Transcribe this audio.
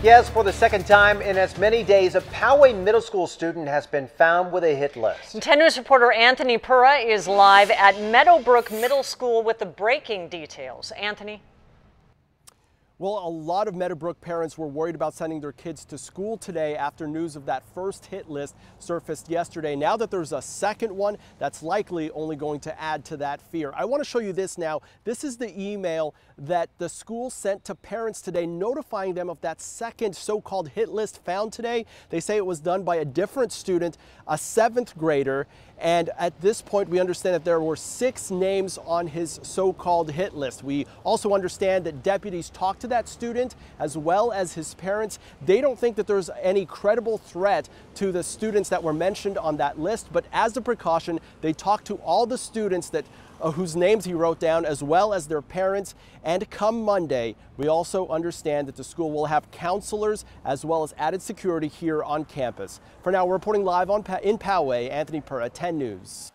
Yes, for the second time in as many days, a Poway Middle School student has been found with a hit list. 10 News reporter Anthony Pura is live at Meadowbrook Middle School with the breaking details. Anthony? Well, a lot of Meadowbrook parents were worried about sending their kids to school today after news of that first hit list surfaced yesterday. Now that there's a second one, that's likely only going to add to that fear. I want to show you this now. This is the email that the school sent to parents today notifying them of that second so-called hit list found today. They say it was done by a different student, a seventh grader, and at this point, we understand that there were six names on his so-called hit list. We also understand that deputies talked to that student as well as his parents. They don't think that there's any credible threat to the students that were mentioned on that list, but as a precaution, they talked to all the students that uh, whose names he wrote down as well as their parents. And come Monday, we also understand that the school will have counselors as well as added security here on campus. For now, we're reporting live on in Poway, Anthony Pura, 10 News.